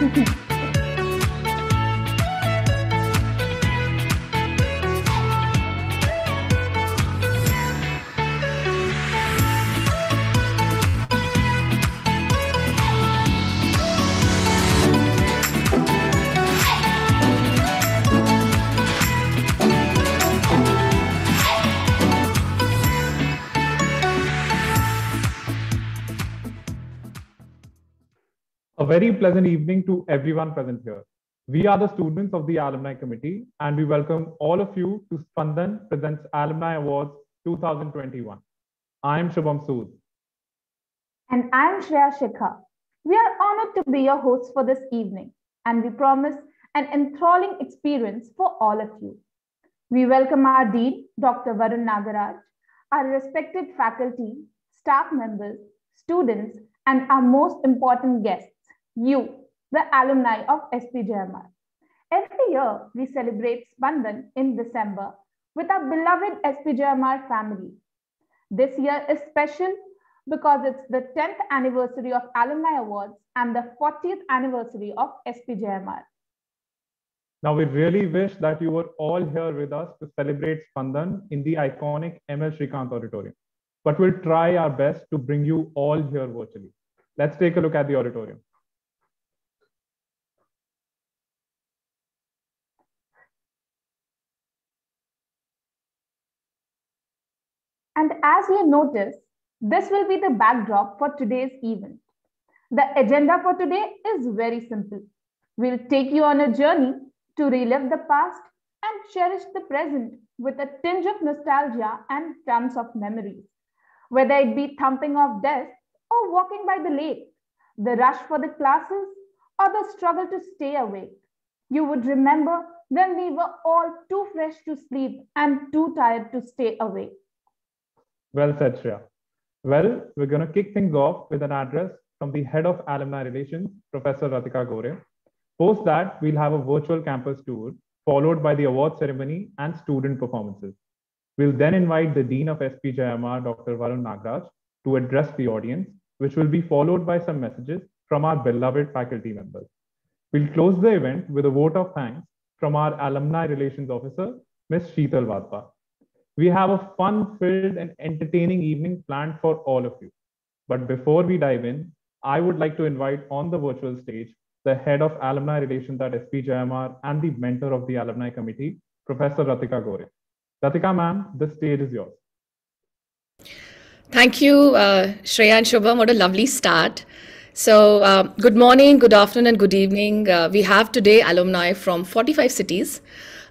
嗯 嗯 A very pleasant evening to everyone present here. We are the students of the Alumni Committee and we welcome all of you to Spandan Presents Alumni Awards 2021. I am Shubham Sood. And I am Shreya Shikha. We are honored to be your hosts for this evening and we promise an enthralling experience for all of you. We welcome our Dean, Dr. Varun Nagaraj, our respected faculty, staff members, students, and our most important guests, you, the alumni of SPJIMR. Every year, we celebrate Spandan in December with our beloved SPJIMR family. This year is special because it's the 10th anniversary of Alumni Awards and the 40th anniversary of SPJIMR. Now, we really wish that you were all here with us to celebrate Spandan in the iconic ML Srikanth Auditorium. But we'll try our best to bring you all here virtually. Let's take a look at the auditorium. And as you notice, this will be the backdrop for today's event. The agenda for today is very simple. We'll take you on a journey to relive the past and cherish the present with a tinge of nostalgia and tons of memories. Whether it be thumping of desks or walking by the lake, the rush for the classes, or the struggle to stay awake, you would remember when we were all too fresh to sleep and too tired to stay awake. Well said, Shreya. Well, we're going to kick things off with an address from the head of alumni relations, Professor Ratika Gore. Post that, we'll have a virtual campus tour, followed by the award ceremony and student performances. We'll then invite the Dean of SPJIMR, Dr. Varun Nagraj, to address the audience, which will be followed by some messages from our beloved faculty members. We'll close the event with a vote of thanks from our alumni relations officer, Ms. Sheetal Vatpa. We have a fun filled and entertaining evening planned for all of you. But before we dive in, I would like to invite on the virtual stage the head of alumni relations at SPJIMR and the mentor of the alumni committee, Professor Ratika Gore. Ratika ma'am, the stage is yours. Thank you, uh, Shreya and Shubham. What a lovely start. So, uh, good morning, good afternoon, and good evening. Uh, we have today alumni from 45 cities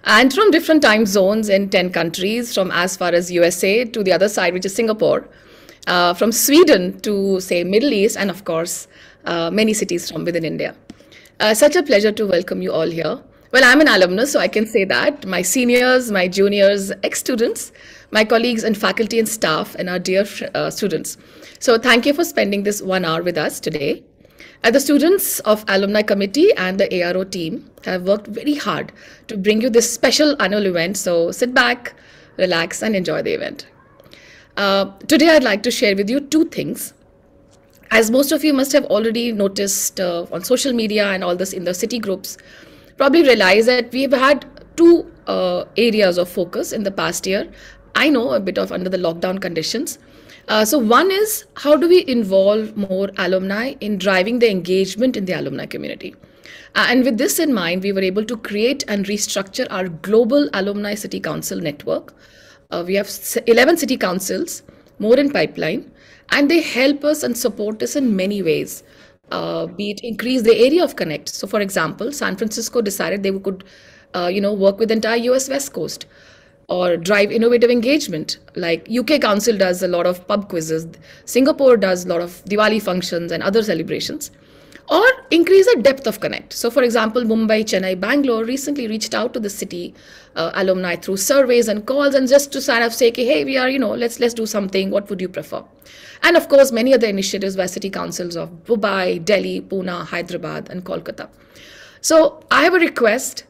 and from different time zones in 10 countries, from as far as USA to the other side, which is Singapore, uh, from Sweden to, say, Middle East, and of course, uh, many cities from within India. Uh, such a pleasure to welcome you all here. Well, I'm an alumnus, so I can say that. My seniors, my juniors, ex-students, my colleagues and faculty and staff, and our dear uh, students. So thank you for spending this one hour with us today. Uh, the students of Alumni Committee and the ARO team have worked very hard to bring you this special annual event. So sit back, relax, and enjoy the event. Uh, today, I'd like to share with you two things. As most of you must have already noticed uh, on social media and all this in the city groups, probably realize that we've had two uh, areas of focus in the past year. I know a bit of under the lockdown conditions. Uh, so one is how do we involve more alumni in driving the engagement in the alumni community? Uh, and with this in mind, we were able to create and restructure our global alumni city council network. Uh, we have 11 city councils, more in pipeline, and they help us and support us in many ways. Uh, be it increase the area of connect. So, for example, San Francisco decided they could, uh, you know, work with the entire U.S. West Coast or drive innovative engagement. Like UK Council does a lot of pub quizzes, Singapore does a lot of Diwali functions and other celebrations. Or increase the depth of connect. So, for example, Mumbai, Chennai, Bangalore recently reached out to the city uh, alumni through surveys and calls, and just to sign up, say, "Hey, we are, you know, let's let's do something. What would you prefer?" And of course, many other initiatives by city councils of Mumbai, Delhi, Pune, Hyderabad, and Kolkata. So, I have a request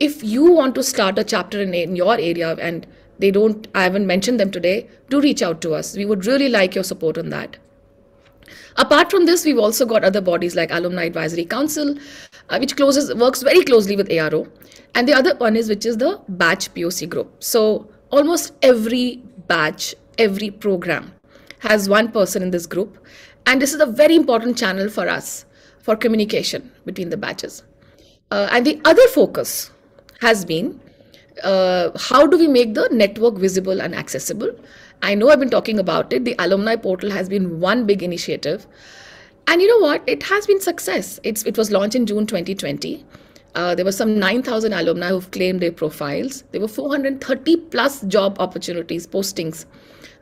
if you want to start a chapter in, in your area and they don't, I haven't mentioned them today, do reach out to us. We would really like your support on that. Apart from this, we've also got other bodies like Alumni Advisory Council, uh, which closes works very closely with ARO. And the other one is which is the batch POC group. So almost every batch, every program has one person in this group. And this is a very important channel for us for communication between the batches. Uh, and the other focus has been uh, how do we make the network visible and accessible? I know I've been talking about it. The alumni portal has been one big initiative. And you know what? It has been success. It's, it was launched in June 2020. Uh, there were some 9,000 alumni who've claimed their profiles. There were 430 plus job opportunities, postings,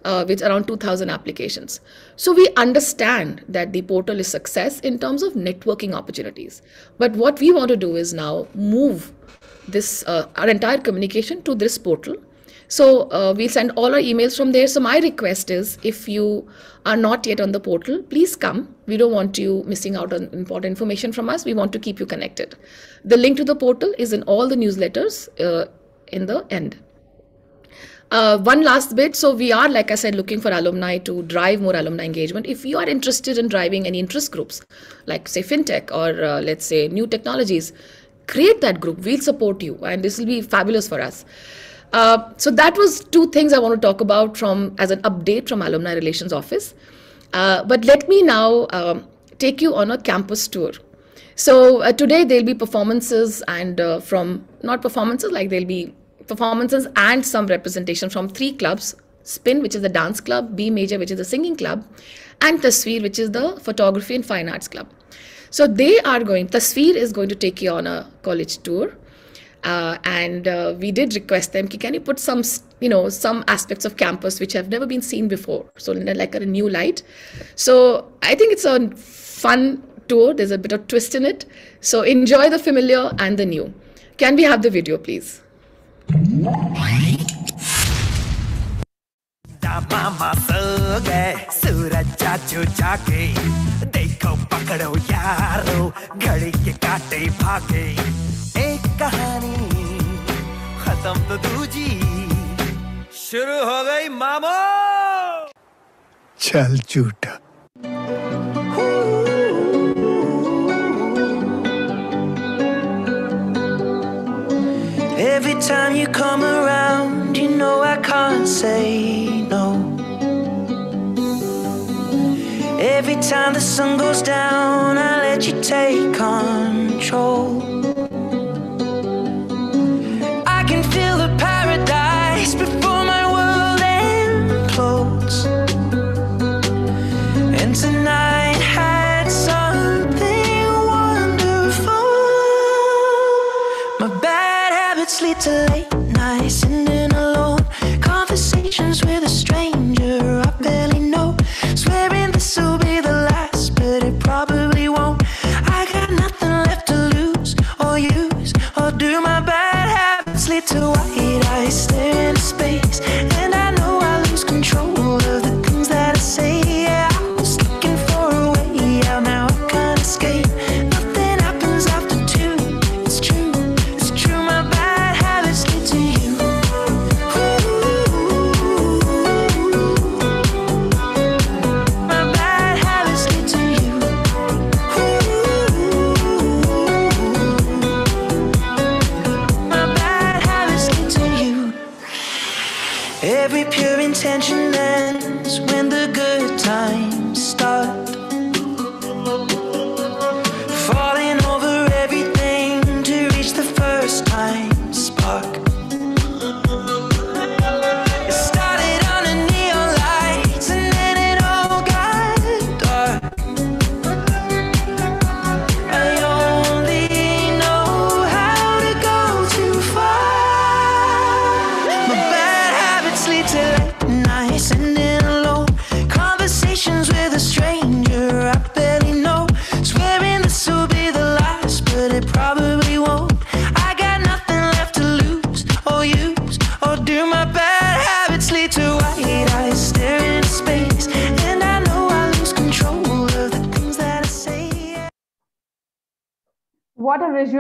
uh, with around 2,000 applications. So we understand that the portal is success in terms of networking opportunities. But what we want to do is now move this uh, our entire communication to this portal so uh, we'll send all our emails from there. So my request is if you are not yet on the portal, please come. We don't want you missing out on important information from us. We want to keep you connected. The link to the portal is in all the newsletters uh, in the end. Uh, one last bit. So we are, like I said, looking for alumni to drive more alumni engagement. If you are interested in driving any interest groups, like say fintech or uh, let's say new technologies, create that group. We'll support you, and this will be fabulous for us. Uh, so that was two things I want to talk about from as an update from Alumni Relations Office. Uh, but let me now um, take you on a campus tour. So uh, today there'll be performances and uh, from not performances like there'll be performances and some representation from three clubs: Spin, which is the dance club, B Major, which is the singing club, and Tasveer, which is the photography and fine arts club. So they are going. Tasveer is going to take you on a college tour. Uh, and uh, we did request them can you put some you know some aspects of campus which have never been seen before? So in like a new light. So i think it's a fun tour. There's a bit of twist in it. So enjoy the familiar and the new. Can we have the video please पकड़ो यारो घड़ी के काटे भागे। एक कहानी खत्म तो दूजी। शुरू हो गई मामो। चल झूठा। Every time you come around, you know I can't say Every time the sun goes down, I let you take control. I can feel the paradise before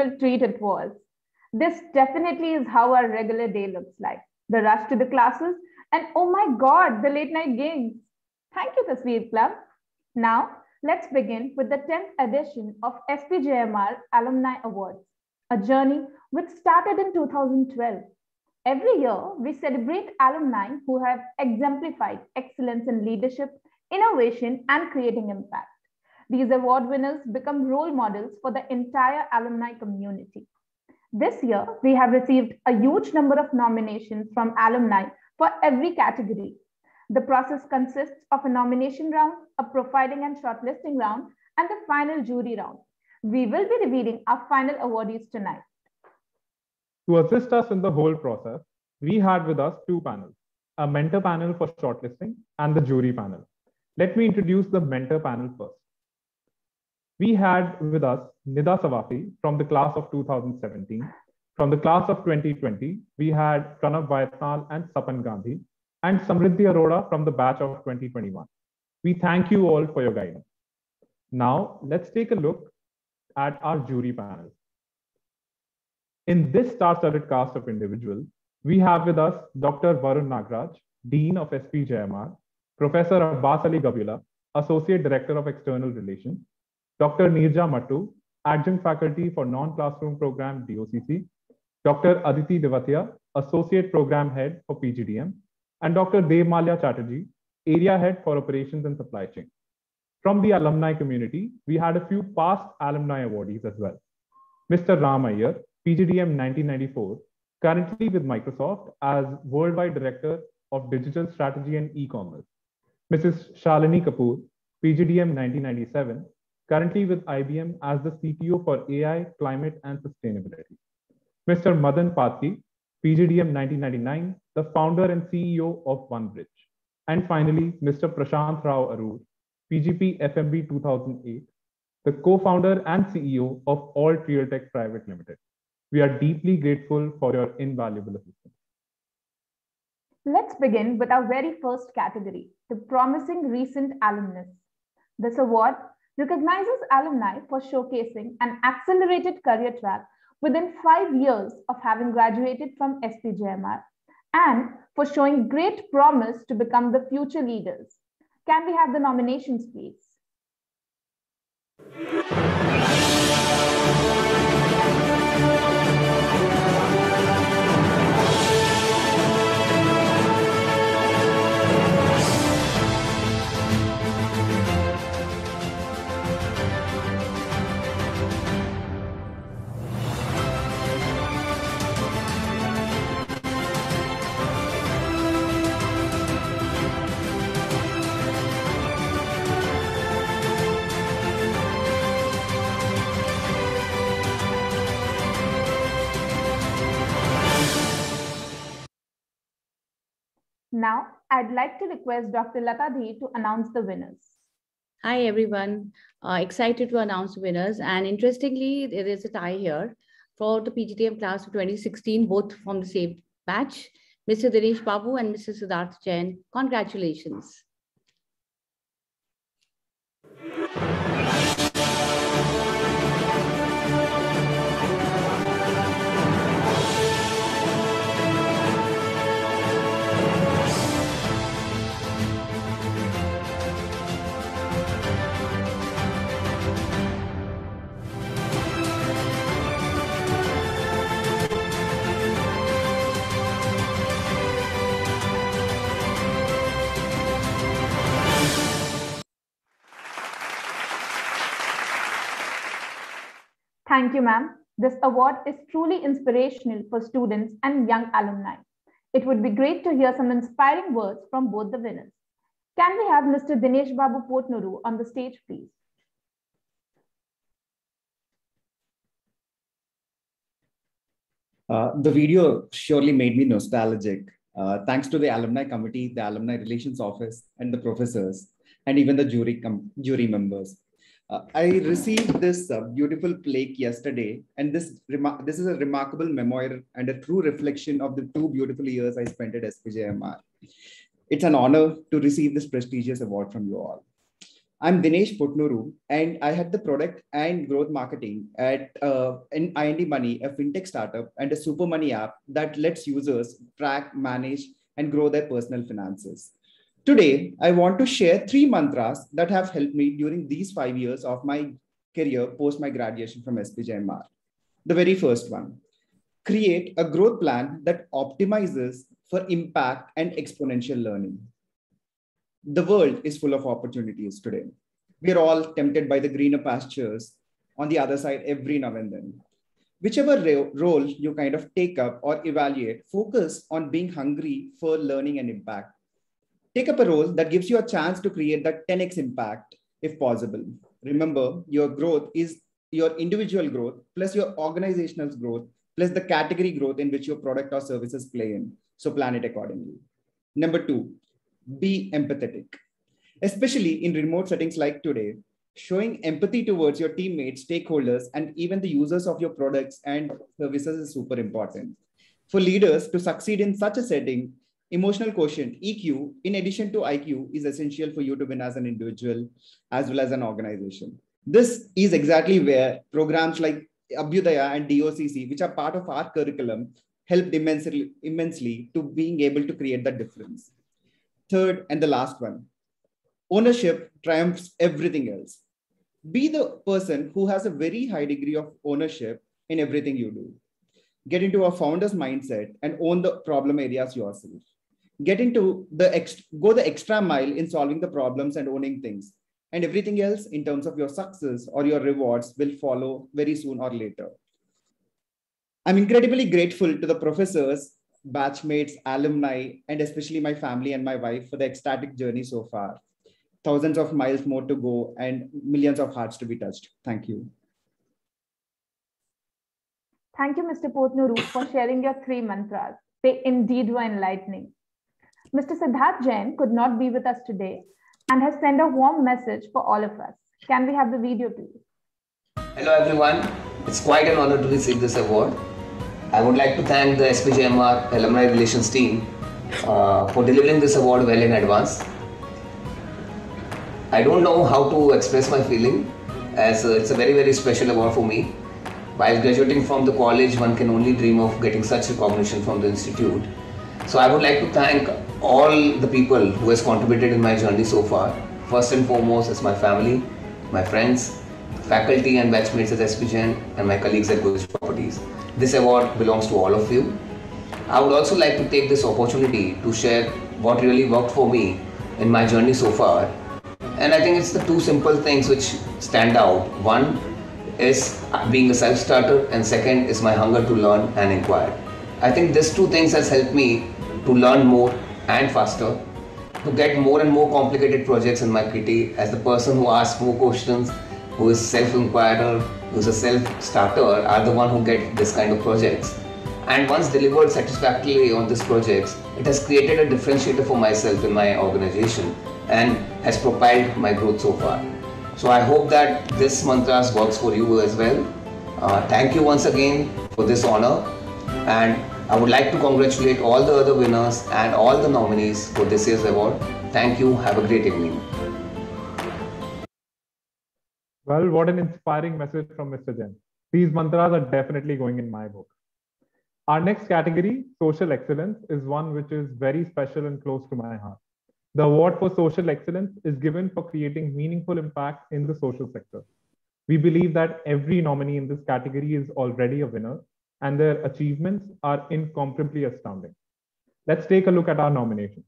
What treat it was. This definitely is how our regular day looks like. The rush to the classes, and oh my God, the late night games. Thank you, Tasveer Club. Now, let's begin with the 10th edition of SPJIMR Alumni Awards, a journey which started in 2012. Every year, we celebrate alumni who have exemplified excellence in leadership, innovation, and creating impact. These award winners become role models for the entire alumni community. This year, we have received a huge number of nominations from alumni for every category. The process consists of a nomination round, a profiling and shortlisting round, and the final jury round. We will be revealing our final awardees tonight. To assist us in the whole process, we had with us two panels, a mentor panel for shortlisting and the jury panel. Let me introduce the mentor panel first. We had with us Nida Sawafi from the class of 2017. From the class of 2020, we had Pranav Vaitnal and Sapan Gandhi, and Samriddhi Arora from the batch of 2021. We thank you all for your guidance. Now, let's take a look at our jury panel. In this star-studded cast of individuals, we have with us Dr. Varun Nagraj, Dean of SPJIMR, Professor Abbas Ali Gabula, Associate Director of External Relations, Dr. Nirja Mattu, Adjunct Faculty for Non-Classroom Program DOCC, Dr. Aditi Devatia, Associate Program Head for PGDM, and Dr. Debmallya Chatterjee, Area Head for Operations and Supply Chain. From the alumni community, we had a few past alumni awardees as well. Mr. Ram Iyer, PGDM 1994, currently with Microsoft as Worldwide Director of Digital Strategy and E-Commerce. Mrs. Shalini Kapoor, PGDM 1997, currently with IBM as the CTO for AI, Climate and Sustainability. Mr. Madan Padaki, PGDM 1999, the founder and CEO of OneBridge. And finally, Mr. Prashant Rao Arur, PGP FMB 2008, the co-founder and CEO of Alt Realtek Private Limited. We are deeply grateful for your invaluable assistance. Let's begin with our very first category, the Promising Recent Alumnus. This award recognizes alumni for showcasing an accelerated career track within five years of having graduated from SPJIMR and for showing great promise to become the future leaders. Can we have the nominations, please? Now, I'd like to request Dr. Lata Dhi to announce the winners. Hi, everyone. Uh, excited to announce the winners. And interestingly, there is a tie here for the PGDM class of 2016, both from the same batch, Mr. Dhinesh Babu and Mr. Siddharth Jain. Congratulations. Thank you, ma'am. This award is truly inspirational for students and young alumni. It would be great to hear some inspiring words from both the winners. Can we have Mr. Dhinesh Babu Potnuru on the stage, please? Uh, the video surely made me nostalgic. Uh, thanks to the alumni committee, the alumni relations office, and the professors, and even the jury jury members. Uh, I received this uh, beautiful plaque yesterday, and this this is a remarkable memoir and a true reflection of the two beautiful years I spent at SPJIMR. It's an honor to receive this prestigious award from you all. I'm Dhinesh Potnuru, and I had the product and growth marketing at uh, in INDmoney, a fintech startup, and a super money app that lets users track, manage, and grow their personal finances. Today, I want to share three mantras that have helped me during these five years of my career post my graduation from SPJIMR. The very first one, create a growth plan that optimizes for impact and exponential learning. The world is full of opportunities today. We are all tempted by the greener pastures on the other side every now and then. Whichever role you kind of take up or evaluate, focus on being hungry for learning and impact. Take up a role that gives you a chance to create that 10x impact if possible. Remember, your growth is your individual growth plus your organizational growth plus the category growth in which your product or services play in. So plan it accordingly. Number two, be empathetic. Especially in remote settings like today, showing empathy towards your teammates, stakeholders, and even the users of your products and services is super important. For leaders to succeed in such a setting, emotional quotient, EQ, in addition to IQ, is essential for you to win as an individual as well as an organization. This is exactly where programs like Abhyudaya and DOCC, which are part of our curriculum, helped immensely, immensely to being able to create that difference. Third, and the last one, ownership triumphs everything else. Be the person who has a very high degree of ownership in everything you do. Get into a founder's mindset and own the problem areas yourself. Get into the ex- go the extra mile in solving the problems and owning things. And everything else in terms of your success or your rewards will follow very soon or later. I'm incredibly grateful to the professors, batchmates, alumni, and especially my family and my wife for the ecstatic journey so far thousands of miles more to go and millions of hearts to be touched. Thank you. Thank you, Mr. Potnuru, for sharing your three mantras. They indeed were enlightening. Mr. Siddharth Jain could not be with us today and has sent a warm message for all of us. Can we have the video, please? Hello, everyone. It's quite an honor to receive this award. I would like to thank the SPJIMR Alumni Relations team uh, for delivering this award well in advance. I don't know how to express my feeling as uh, it's a very very special award for me. While graduating from the college, one can only dream of getting such recognition from the institute. So I would like to thank all the people who has contributed in my journey so far. First and foremost is my family, my friends, faculty and batchmates at SPJIMR and my colleagues at Godrej Properties. This award belongs to all of you. I would also like to take this opportunity to share what really worked for me in my journey so far and I think it's the two simple things which stand out. One is being a self-starter and second is my hunger to learn and inquire. I think these two things has helped me to learn more and faster, to get more and more complicated projects in my kitty as the person who asks more questions, who is self-inquirer, who's a self-starter are the one who get this kind of projects. And once delivered satisfactorily on these projects, it has created a differentiator for myself in my organization and has propelled my growth so far. So I hope that this mantras works for you as well. Uh, thank you once again for this honor and I would like to congratulate all the other winners and all the nominees for this year's award. Thank you. Have a great evening. Well, what an inspiring message from Mr. Jain. These mantras are definitely going in my book. Our next category, social excellence, is one which is very special and close to my heart. The award for social excellence is given for creating meaningful impact in the social sector. We believe that every nominee in this category is already a winner and their achievements are incomparably astounding. Let's take a look at our nominations.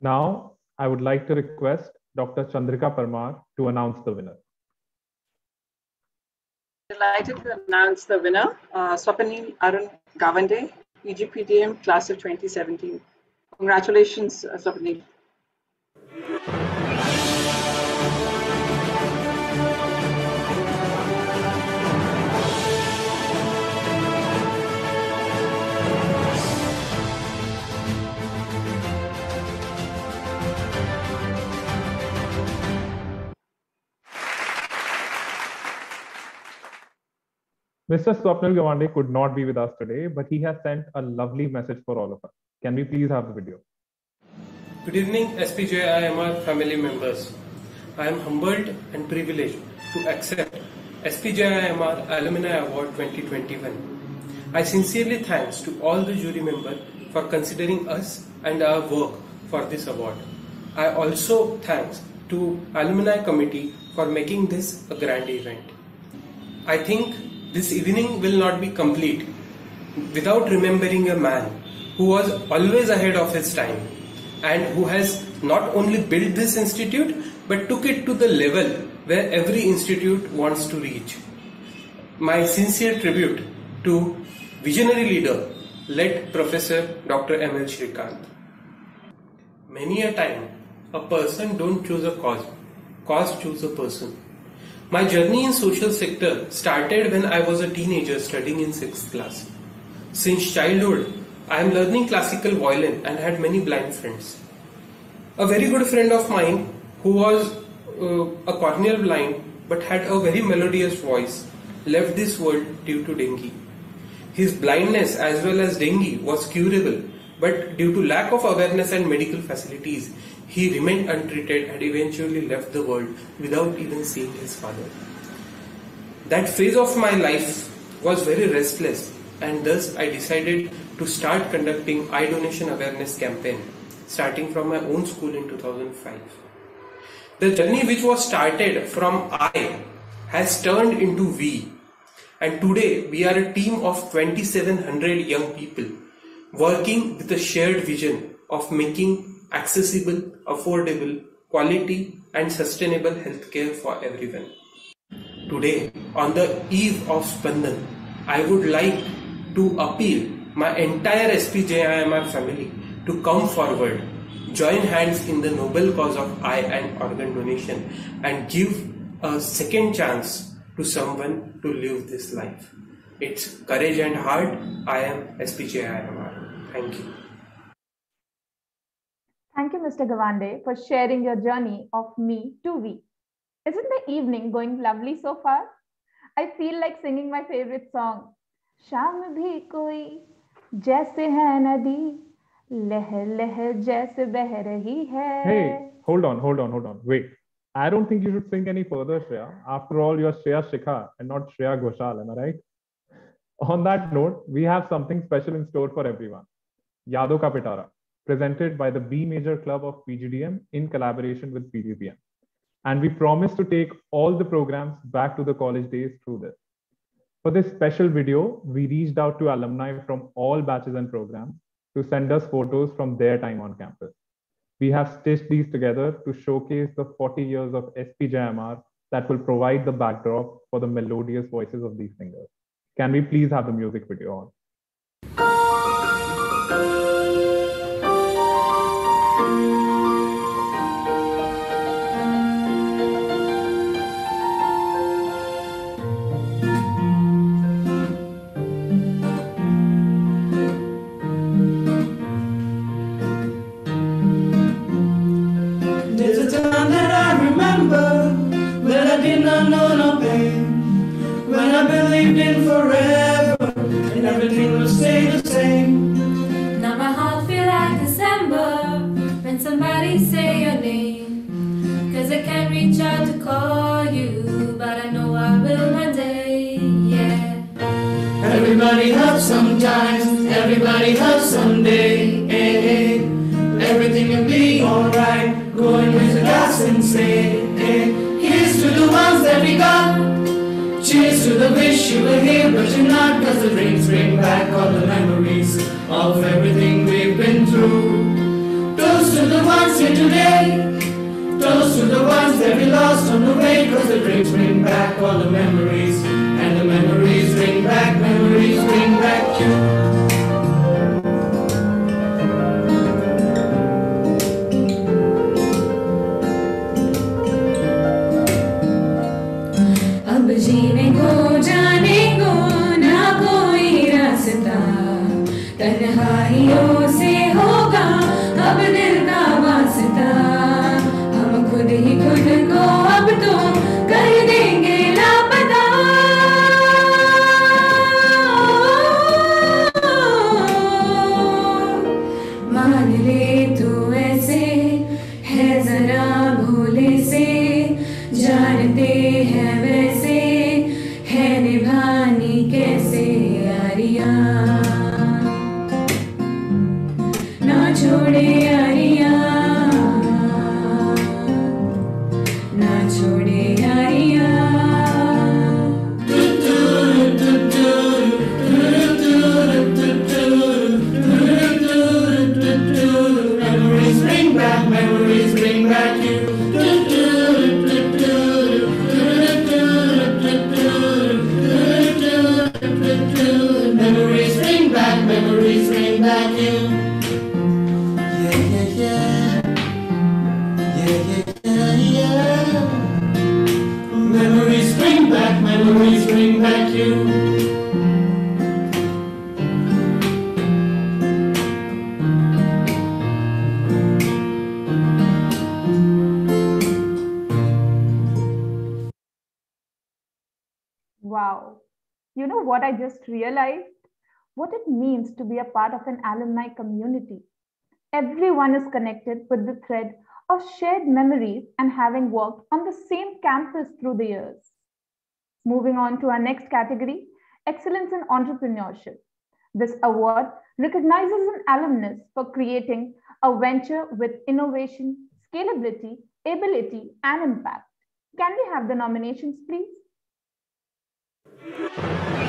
Now, I would like to request Dr. Chandrika Parmar to announce the winner. Delighted to announce the winner, uh, Swapnil Arun Gawande, PGPDM class of 2017. Congratulations, uh, Swapanil. Mr. Swapnil Gawande could not be with us today, but he has sent a lovely message for all of us. Can we please have the video? Good evening, SPJIMR family members. I am humbled and privileged to accept SPJIMR Alumni Award 2021. I sincerely thanks to all the jury members for considering us and our work for this award. I also thanks to Alumni Committee for making this a grand event. I think this evening will not be complete without remembering a man who was always ahead of his time and who has not only built this institute but took it to the level where every institute wants to reach. My sincere tribute to visionary leader late Professor Dr. M. L. Srikanth. Many a time, a person don't choose a cause, cause choose a person. My journey in social sector started when I was a teenager studying in 6th class. Since childhood, I am learning classical violin and had many blind friends. A very good friend of mine who was uh, a corneal blind but had a very melodious voice left this world due to dengue. His blindness as well as dengue was curable but due to lack of awareness and medical facilities, he remained untreated and eventually left the world without even seeing his father. That phase of my life was very restless and thus I decided to start conducting eye donation awareness campaign starting from my own school in 2005. The journey which was started from I has turned into we and today we are a team of 2700 young people working with a shared vision of making accessible, affordable, quality and sustainable healthcare for everyone. Today, on the eve of Spandan, I would like to appeal my entire SPJIMR family to come forward, join hands in the noble cause of eye and organ donation and give a second chance to someone to live this life. It's courage and heart. I am SPJIMR. Thank you. Thank you, Mr. Gawande, for sharing your journey of me to we. Isn't the evening going lovely so far? I feel like singing my favorite song. शाम भी कोई जैसे है नदी लहर लहर जैसे बह रही है Hey, hold on, hold on, hold on. Wait. I don't think you should think any further, Shreya. After all, you're Shreya Shikha and not Shreya Ghoshal, am I right? On that note, we have something special in store for everyone. Yado ka pitara presented by the B Major Club of PGDM in collaboration with PGPM. And we promise to take all the programs back to the college days through this. For this special video, we reached out to alumni from all batches and programs to send us photos from their time on campus. We have stitched these together to showcase the 40 years of SPJIMR that will provide the backdrop for the melodious voices of these singers. Can we please have the music video on? Everybody hurts sometimes, everybody hurts someday. Hey, hey. Everything will be alright. Go and raise a glass and say, hey. Here's to the ones that we got. Cheers to the wish you were here, but you're not. Cause the drinks bring back all the memories of everything we've been through. Toast to the ones here today. Toast to the ones that we lost on the way. Cause the drinks bring back all the memories. Bring back you. Wow. You know what I just realized? What it means to be a part of an alumni community. Everyone is connected with the thread of shared memories and having worked on the same campus through the years. Moving on to our next category Excellence in Entrepreneurship. This award recognizes an alumnus for creating a venture with innovation, scalability, ability, and impact. Can we have the nominations, please? Música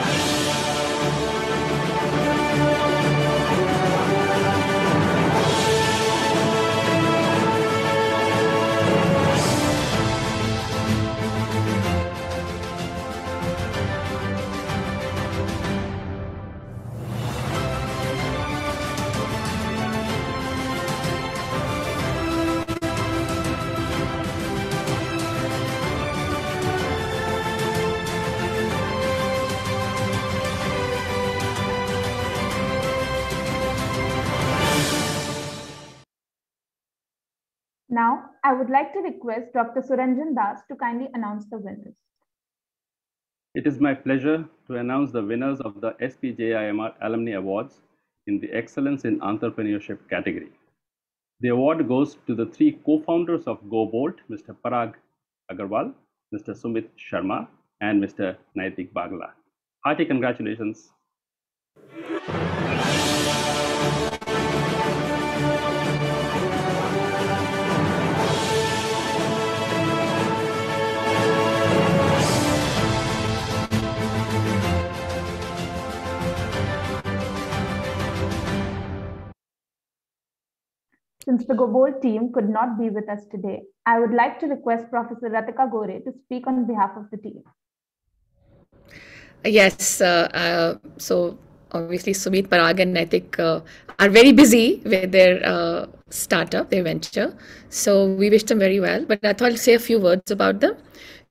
Now, I would like to request Dr. Suranjan Das to kindly announce the winners. It is my pleasure to announce the winners of the SPJIMR Alumni Awards in the Excellence in Entrepreneurship category. The award goes to the three co-founders of GoBolt, Mr. Parag Agarwal, Mr. Sumit Sharma, and Mr. Naitik Bagla. Hearty congratulations. Since the GoBolt team could not be with us today, I would like to request Professor Ratika Gore to speak on behalf of the team. Yes, uh, uh, so obviously Sumit Parag and Naitik uh, are very busy with their uh, startup, their venture. So we wish them very well. But I thought I'll say a few words about them.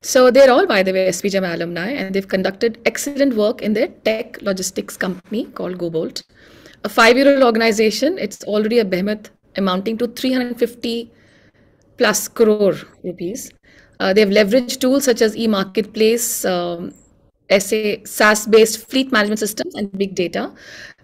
So they're all, by the way, SPGM alumni, and they've conducted excellent work in their tech logistics company called GoBolt. A five-year-old organization, it's already a behemoth amounting to 350 plus crore rupees. Uh, they've leveraged tools such as e-marketplace, um, SA, SaaS-based fleet management systems, and big data,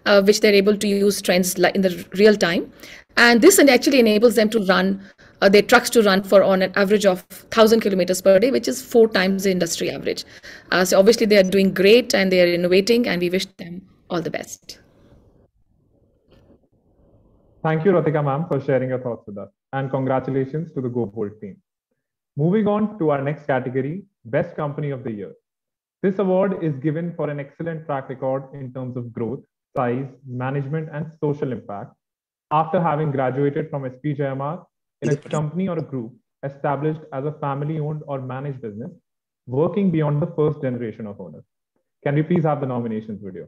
uh, which they're able to use trends in the real time. And this actually enables them to run uh, their trucks to run for on an average of 1000 kilometers per day which is four times the industry average uh, so obviously they are doing great and they are innovating and we wish them all the best Thank you, Ratika ma'am, for sharing your thoughts with us. And congratulations to the GoBolt team. Moving on to our next category, Best Company of the Year. This award is given for an excellent track record in terms of growth, size, management, and social impact after having graduated from SPJIMR in a company or a group established as a family owned or managed business, working beyond the first generation of owners. Can we please have the nominations video?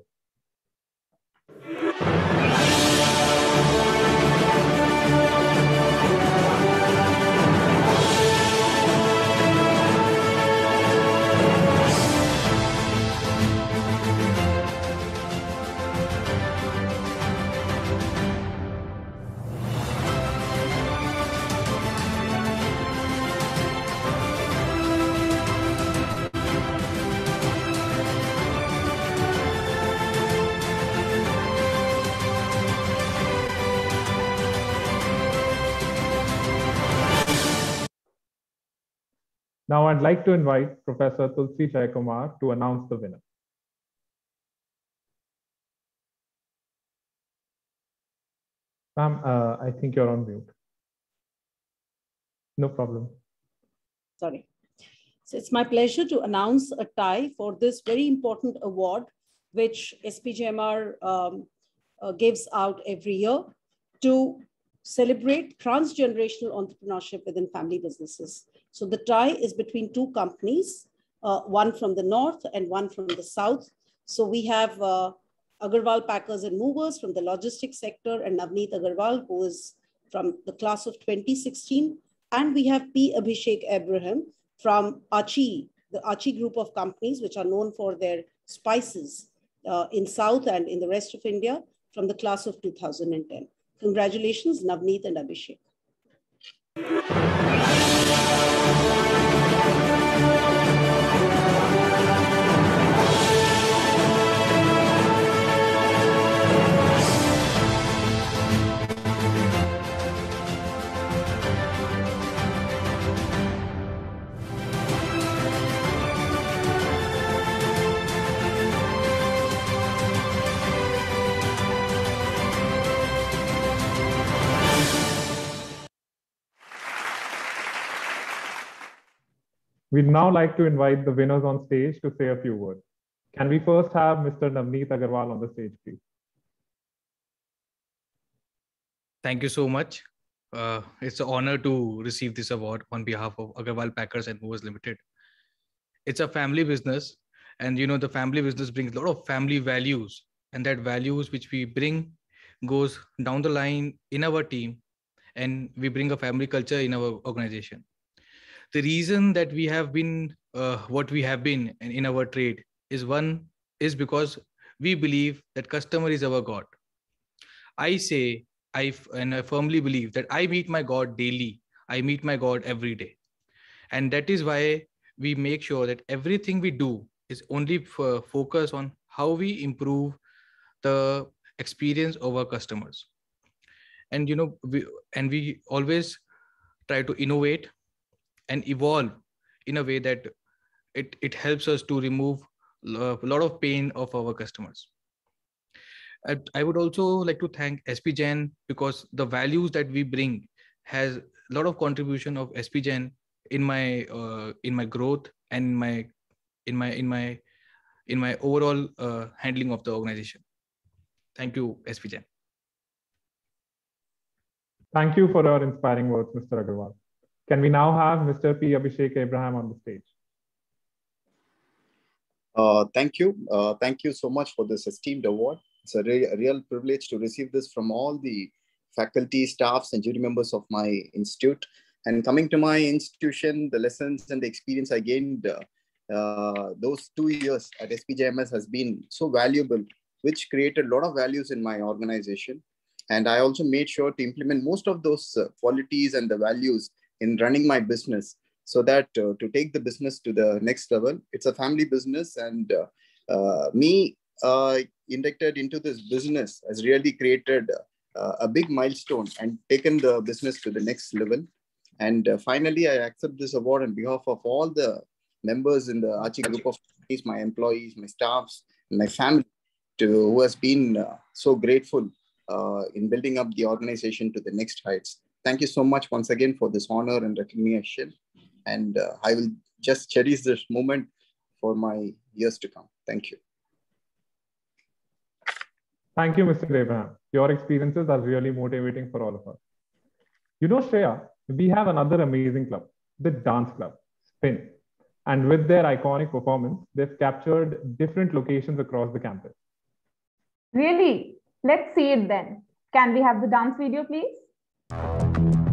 Now I'd like to invite Professor Tulsi Jaikumar to announce the winner. Ma'am, uh, I think you're on mute. No problem. Sorry. So it's my pleasure to announce a tie for this very important award, which SPJIMR um, uh, gives out every year to celebrate transgenerational entrepreneurship within family businesses. So the tie is between two companies, uh, one from the north and one from the south. So we have uh, Agarwal Packers and Movers from the logistics sector and Navneet Agarwal, who is from the class of 2016. And we have P. Abhishek Abraham from Aachi, the Aachi group of companies, which are known for their spices uh, in South and in the rest of India from the class of 2010. Congratulations, Navneet and Abhishek. We'd now like to invite the winners on stage to say a few words. Can we first have Mr. Navneet Agarwal on the stage, please? Thank you so much. Uh, it's an honor to receive this award on behalf of Agarwal Packers and Movers Limited. It's a family business, and you know the family business brings a lot of family values, and that values which we bring goes down the line in our team, and we bring a family culture in our organization the reason that we have been uh, what we have been in, our trade is one is because we believe that customer is our god. I say i and i firmly believe that i meet my god daily. I meet my god every day. And that is why we make sure that everything we do is only focus on how we improve the experience of our customers. And you know we and we always try to innovate and evolve in a way that it, it helps us to remove a lot of pain of our customers. I, I would also like to thank SP Jain because the values that we bring has a lot of contribution of SP Jain in my uh, in my growth and in my in my in my in my overall uh, handling of the organization. Thank you, SP Jain. Thank you for your inspiring words, Mr. Agarwal. Can we now have Mr. P. Abhishek Abraham on the stage? Uh, thank you. Uh, thank you so much for this esteemed award. It's a, re real privilege to receive this from all the faculty, staffs, and jury members of my institute. And coming to my institution, the lessons and the experience I gained uh, uh those two years at SPJIMR has been so valuable, which created a lot of values in my organization. And I also made sure to implement most of those uh, qualities and the values in running my business so that uh, to take the business to the next level. It's a family business and uh, uh, me uh, inducted into this business has really created uh, a big milestone and taken the business to the next level. And uh, finally i accept this award on behalf of all the members in the Aachi group of companies, my employees my staffs my family to, who has been so grateful in building up the organization to the next heights thank you so much once again for this honor and recognition. And uh, I will just cherish this moment for my years to come. Thank you. Thank you, Mr. Abraham. Your experiences are really motivating for all of us. You know, Shreya, we have another amazing club, the Dance Club, Spin. And with their iconic performance, they've captured different locations across the campus. Really? Let's see it then. Can we have the dance video, please? कोई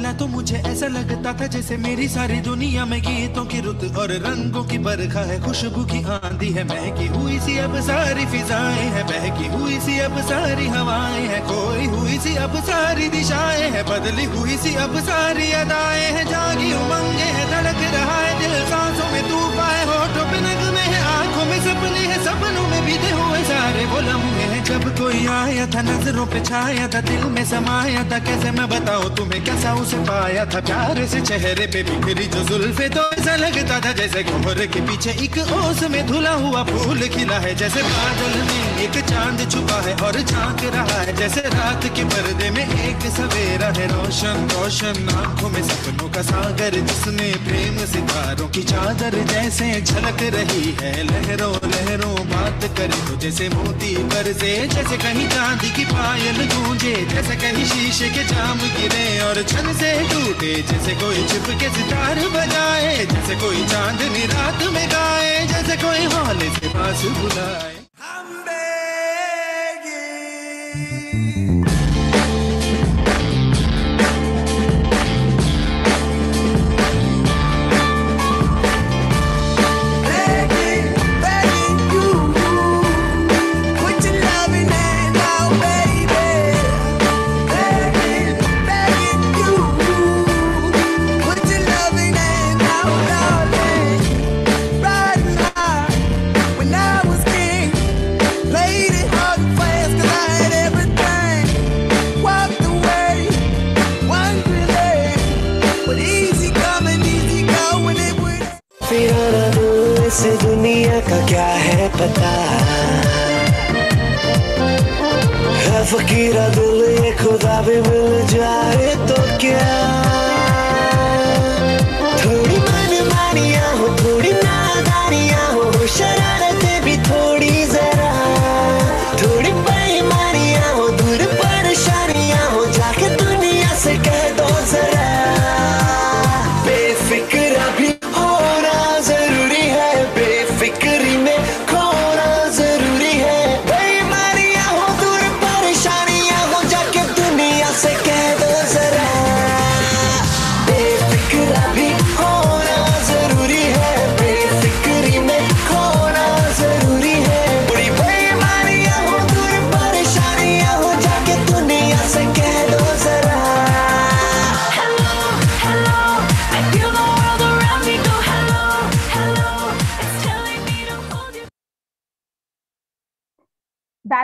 मिला तो मुझे ऐसा लगता था जैसे मेरी सारी दुनिया में गीतों की रुत और रंगों की बरखा है। खुशबू की आंधी है, महकी हुई सी अब सारी फिजाएँ है बहकी हुई सी अब सारी हवाएँ है कोई हुई सी अब सारी दिशाएँ है, बदली हुई सी अब सारी अदाएँ है, जागी उमंगे है, धड़क रहा है दिल, सांसों में तूफा है, होठों पे सारे वो लम्हे हैं जब कोई आया था, नज़रों पे छाया था, दिल में समाया था, कैसे मैं बताऊँ तुम्हें कैसा उसे पाया था? प्यार से चेहरे पे बिखरी जो जुल्फे तो ऐसा लगता था जैसे कोहरे के पीछे एक ओस में धुला हुआ फूल खिला है। जैसे बादल में एक चाँद छुपा है और झाँक रहा है, जैसे रात के पर्दे में एक सवेरा है। रोशन रोशन, आँखों में सपनों का सागर जिसमें प्रेम सितारों की चादर जैसे झलक रही है। लहरों लहरों बात करे तो जैसे मोती बरसे जैसे कहीं चांदी की पायल गूंजे, जैसे कहीं शीशे के जाम गिरे और छन से टूटे, जैसे कोई छिप के सितार बजाए, जैसे कोई चांदनी रात में गाए, जैसे कोई हौले से पास बुलाए। पता है फकीरा दिल ये खुदा भी मिल जाए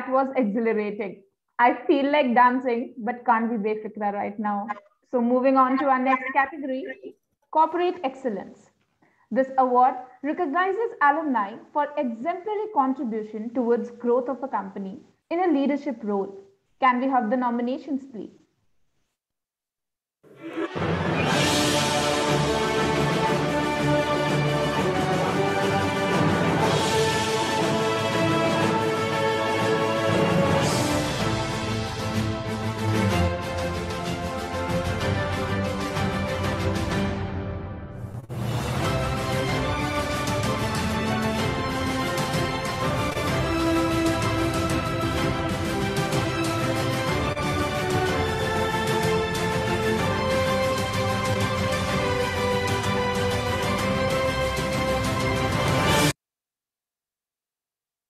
That was exhilarating. I feel like dancing, but can't be befikra right now. So moving on to our next category, corporate excellence. This award recognizes alumni for exemplary contribution towards growth of a company in a leadership role. Can we have the nominations, please?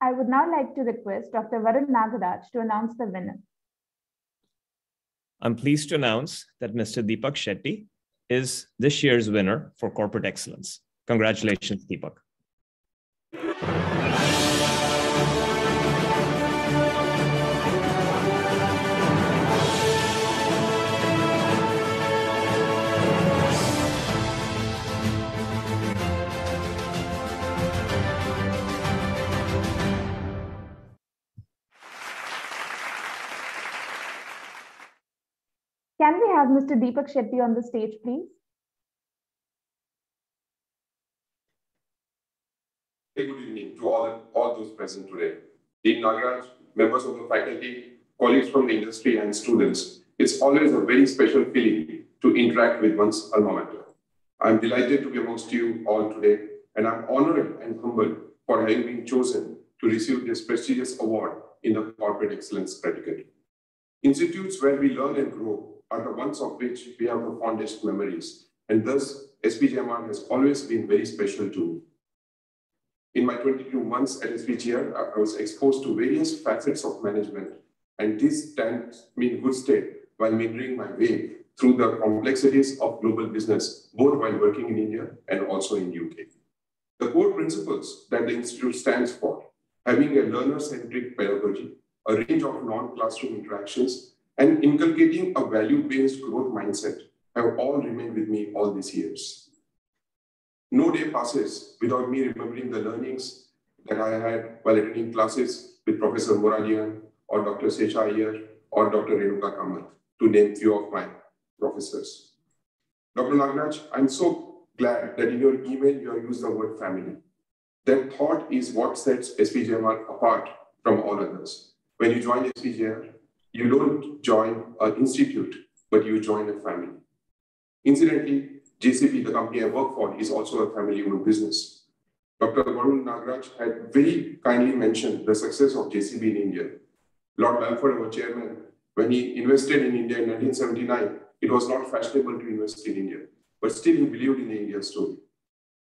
I would now like to request Dr. Varun Nagaraj to announce the winner. I'm pleased to announce that Mr. Deepak Shetty is this year's winner for corporate excellence. Congratulations, Deepak. Can we have Mr. Deepak Shetty on the stage, please? Very good evening to all, all those present today. Dean Nagaraj, members of the faculty, colleagues from the industry, and students. It's always a very special feeling to interact with one's alma mater. I'm delighted to be amongst you all today, and I'm honored and humbled for having been chosen to receive this prestigious award in the Corporate Excellence Predicate. Institutes where we learn and grow are the ones of which we have the fondest memories, and thus SPJIMR has always been very special to me. In my 22 months at SPGR, I was exposed to various facets of management, and this stands me in good stead while maneuvering my way through the complexities of global business, both while working in India and also in UK. The core principles that the Institute stands for having a learner-centric pedagogy, a range of non-classroom interactions, and inculcating a value-based growth mindset have all remained with me all these years. No day passes without me remembering the learnings that I had while attending classes with Professor Muralian or Dr. Sesha Iyer or Dr. Renuka Kamath, to name few of my professors. Dr. Nagraj, I'm so glad that in your email you have used the word family. That thought is what sets SPJIMR apart from all others. When you join SPJIMR, you don't join an institute, but you join a family. Incidentally, JCB, the company I work for, is also a family-owned business. Dr. Varun Nagraj had very kindly mentioned the success of JCB in India. Lord Bamford, our chairman, when he invested in India in 1979, it was not fashionable to invest in India, but still he believed in the India story.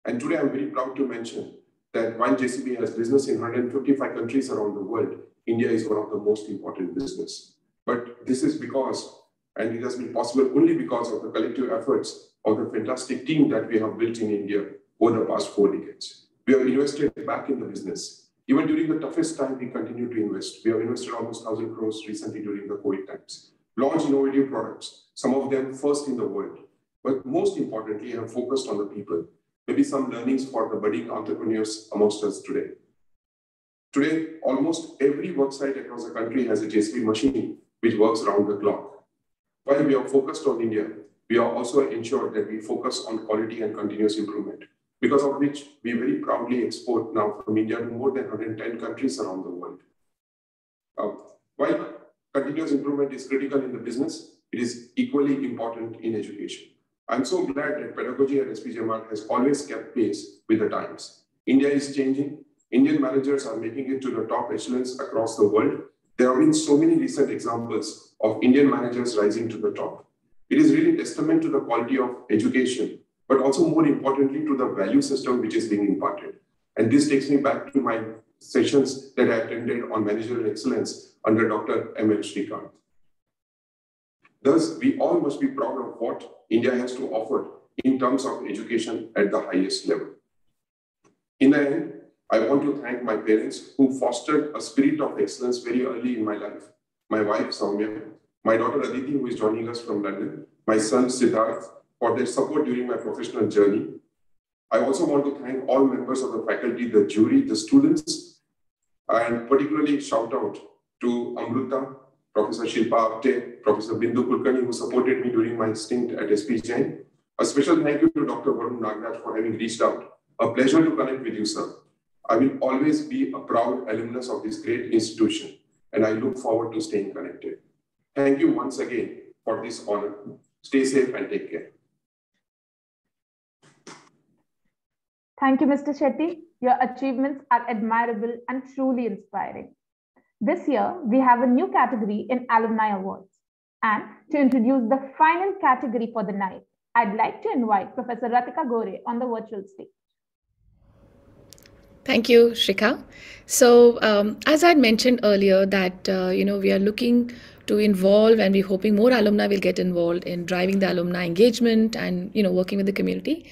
And today I'm very proud to mention that while JCB has business in 155 countries around the world, India is one of the most important business. But this is because, and it has been possible only because of the collective efforts of the fantastic team that we have built in India over the past four decades. We have invested back in the business. Even during the toughest time, we continue to invest. We have invested almost 1,000 crores recently during the COVID times. Launched innovative products, some of them first in the world. But most importantly, we have focused on the people. Maybe some learnings for the budding entrepreneurs amongst us today. Today, almost every worksite across the country has a JCB machine which works around the clock. While we are focused on India, we are also ensured that we focus on quality and continuous improvement, because of which we very proudly export now from India to more than 110 countries around the world. Uh, while continuous improvement is critical in the business, it is equally important in education. I'm so glad that pedagogy at SPJIMR has always kept pace with the times. India is changing. Indian managers are making it to the top echelons across the world. There have been so many recent examples of Indian managers rising to the top. It is really testament to the quality of education, but also more importantly to the value system which is being imparted. And this takes me back to my sessions that I attended on managerial excellence under Dr. M.L. Srikanth. Thus, we all must be proud of what India has to offer in terms of education at the highest level. In the end, I want to thank my parents who fostered a spirit of excellence very early in my life. My wife, Soumya, my daughter Aditi, who is joining us from London, my son Siddharth, for their support during my professional journey. I also want to thank all members of the faculty, the jury, the students, and particularly shout out to Amruta, Professor Shilpa Apte, Professor Bindu Kulkarni, who supported me during my stint at SP Jain. A special thank you to Dr. Varun Nagraj for having reached out. A pleasure to connect with you, sir. I will always be a proud alumnus of this great institution, and I look forward to staying connected. Thank you once again for this honor. Stay safe and take care. Thank you, Mr. Shetty. Your achievements are admirable and truly inspiring. This year, we have a new category in Alumni Awards. And to introduce the final category for the night, I'd like to invite Professor Ratika Gore on the virtual stage. Thank you, Shrika. So, um, as I mentioned earlier, that uh, you know we are looking to involve, and we're hoping more alumni will get involved in driving the alumni engagement and you know working with the community.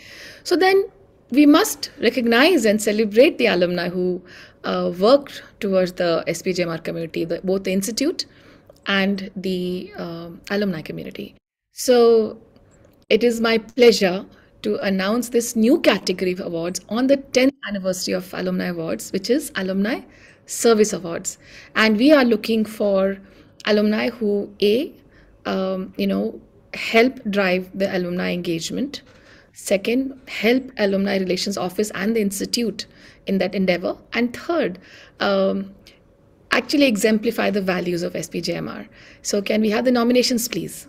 So then we must recognize and celebrate the alumni who uh, worked towards the SPJIMR community, the, both the institute and the uh, alumni community. So it is my pleasure to announce this new category of awards on the 10th anniversary of Alumni Awards, which is Alumni Service Awards. And we are looking for alumni who, A, um, you know, help drive the alumni engagement. Second, help Alumni Relations Office and the Institute in that endeavor. And third, um, actually exemplify the values of SPJIMR. So can we have the nominations, please?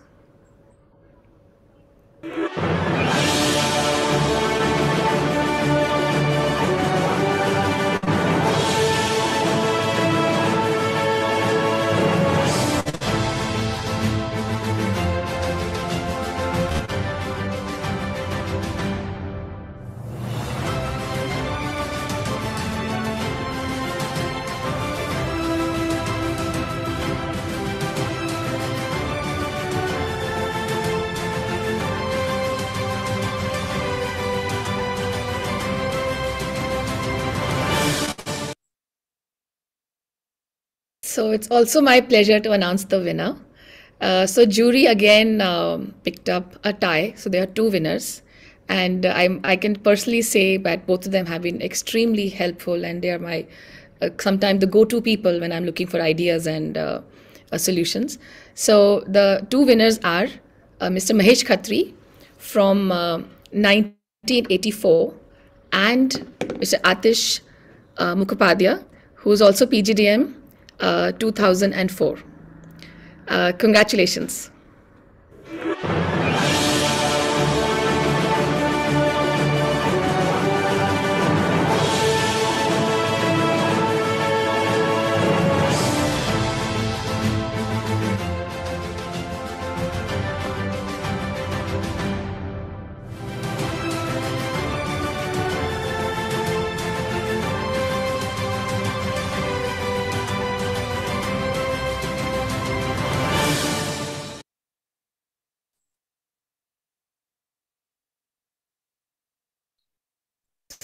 So it's also my pleasure to announce the winner. Uh, so jury again um, picked up a tie. So there are two winners, and I'm I can personally say that both of them have been extremely helpful, and they are my uh, sometimes the go-to people when I'm looking for ideas and uh, uh solutions. So the two winners are uh, Mr. Mahesh Khatri from 1984 uh, and Mr. Atish Mukhopadhyay, who is also PGDM Uh, 2004. Uh, congratulations.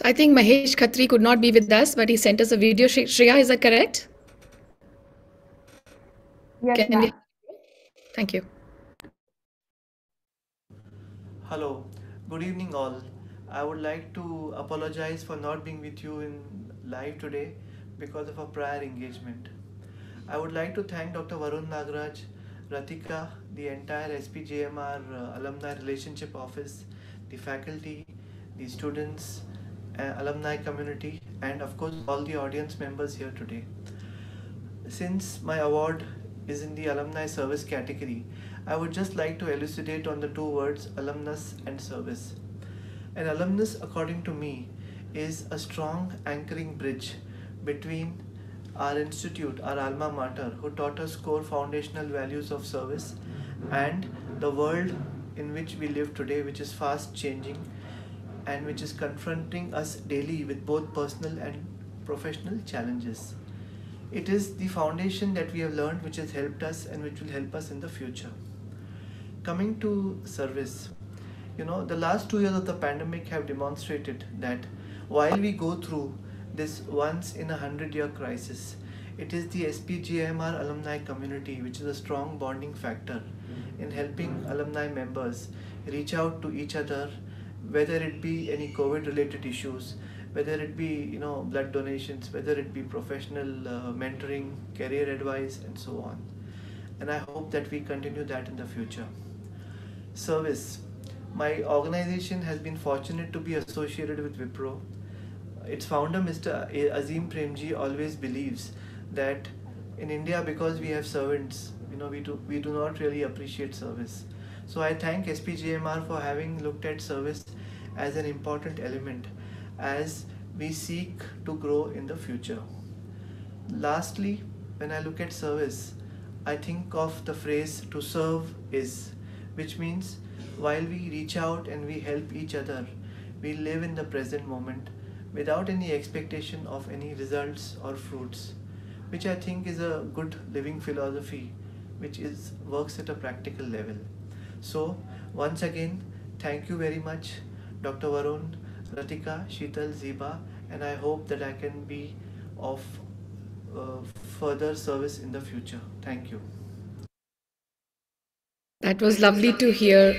So I think Mahesh Khatri could not be with us, but he sent us a video. Shreya, is that correct? Yes, we... Thank you. Hello, good evening all. I would like to apologize for not being with you in live today because of a prior engagement. I would like to thank Dr. Varun Nagraj, Ratika, the entire SPJIMR uh, Alumni Relationship Office, the faculty, the students, uh, alumni community, and of course all the audience members here today. Since my award is in the alumni service category, I would just like to elucidate on the two words alumnus and service. An alumnus, according to me, is a strong anchoring bridge between our institute, our alma mater, who taught us core foundational values of service, and the world in which we live today, which is fast changing and which is confronting us daily with both personal and professional challenges. It is the foundation that we have learned which has helped us and which will help us in the future. Coming to service, you know, the last two years of the pandemic have demonstrated that while we go through this once in a hundred year crisis, it is the SPJIMR alumni community which is a strong bonding factor in helping alumni members reach out to each other whether it be any COVID related issues, whether it be you know blood donations, whether it be professional uh, mentoring, career advice, and so on. And I hope that we continue that in the future. Service. My organization has been fortunate to be associated with Wipro. Its founder, Mr. Azim Premji, always believes that in India, because we have servants, you know, we do we do not really appreciate service. So I thank SPJIMR for having looked at service as an important element as we seek to grow in the future. Lastly, when I look at service, I think of the phrase to serve is, which means while we reach out and we help each other, we live in the present moment without any expectation of any results or fruits, which I think is a good living philosophy which is works at a practical level. So, once again, thank you very much, Dr. Varun, Ratika, Sheetal, Ziba, and I hope that I can be of uh, further service in the future. Thank you. That was lovely to hear.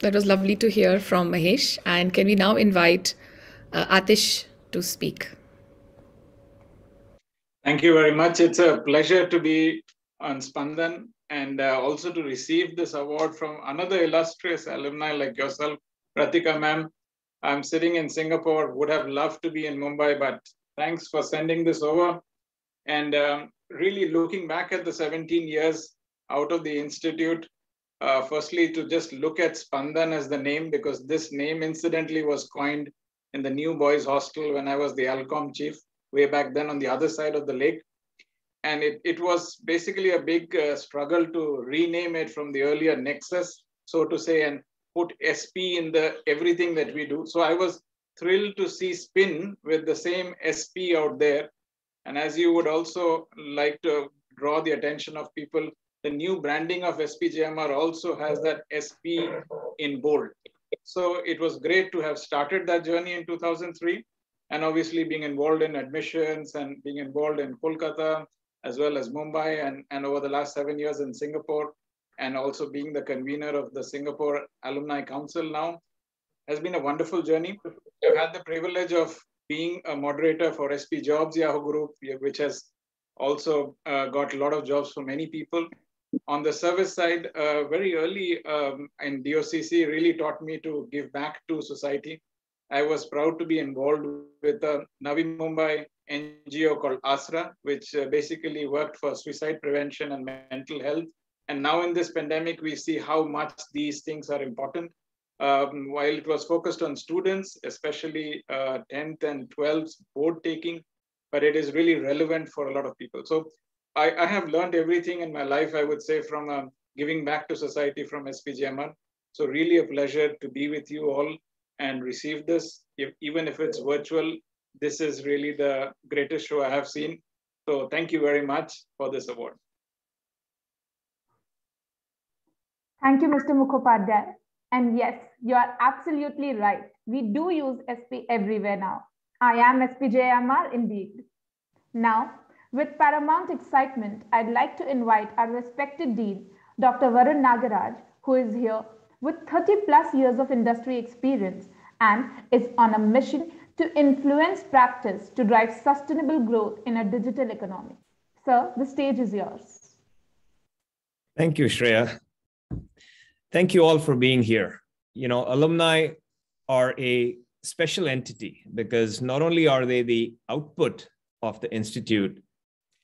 That was lovely to hear from Mahesh. And can we now invite uh, Atish to speak? Thank you very much. It's a pleasure to be on Spandan and uh, also to receive this award from another illustrious alumni like yourself, Ratika ma'am. I'm sitting in Singapore, would have loved to be in Mumbai, but thanks for sending this over. And um, really looking back at the 17 years out of the Institute, uh, firstly, to just look at Spandan as the name, because this name incidentally was coined in the new boys hostel when I was the Alcom chief way back then on the other side of the lake and it, it was basically a big uh, struggle to rename it from the earlier Nexus, so to say, and put SP in the everything that we do. So I was thrilled to see Spin with the same SP out there. And as you would also like to draw the attention of people, the new branding of SPJIMR also has that SP in bold. So it was great to have started that journey in 2003 and obviously being involved in admissions and being involved in Kolkata as well as Mumbai and, and over the last seven years in Singapore and also being the convener of the Singapore Alumni Council now has been a wonderful journey. I've had the privilege of being a moderator for SP Jobs Yahoo Group, which has also uh, got a lot of jobs for many people. On the service side, uh, very early um, in DOCC really taught me to give back to society. I was proud to be involved with a Navi Mumbai NGO called Aasra, which uh, basically worked for suicide prevention and mental health. And now in this pandemic, we see how much these things are important. Um, while it was focused on students, especially uh, 10th and 12th board taking, but it is really relevant for a lot of people. So I, I have learned everything in my life, I would say, from um, giving back to society from SPJIMR. So really a pleasure to be with you all and receive this. If, even if it's virtual, this is really the greatest show I have seen. So thank you very much for this award. Thank you, Mr. Mukhopadhyay. And yes, you are absolutely right. We do use SP everywhere now. I am SPJIMR indeed. Now, with paramount excitement, I'd like to invite our respected Dean, Dr. Varun Nagaraj, who is here with 30 plus years of industry experience and is on a mission to influence practice to drive sustainable growth in a digital economy. Sir, the stage is yours. Thank you, Shreya. Thank you all for being here. You know, alumni are a special entity because not only are they the output of the Institute,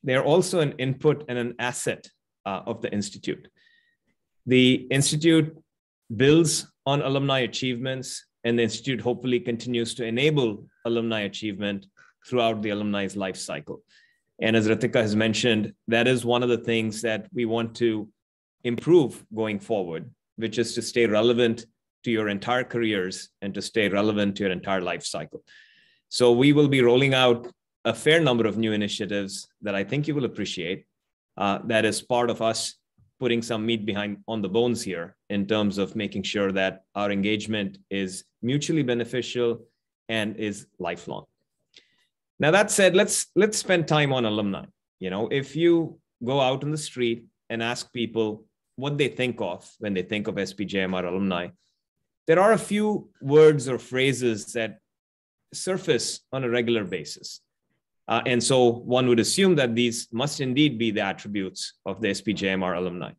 they're also an input and an asset uh, of the Institute. The Institute builds on alumni achievements, and the Institute hopefully continues to enable alumni achievement throughout the alumni's life cycle. And as Ratika has mentioned, that is one of the things that we want to improve going forward which is to stay relevant to your entire careers and to stay relevant to your entire life cycle. So we will be rolling out a fair number of new initiatives that I think you will appreciate. Uh, that is part of us putting some meat behind on the bones here in terms of making sure that our engagement is mutually beneficial and is lifelong. Now that said, let's let's spend time on alumni. You know, if you go out in the street and ask people what they think of when they think of SPJIMR alumni, there are a few words or phrases that surface on a regular basis. Uh, and so one would assume that these must indeed be the attributes of the SPJIMR alumni.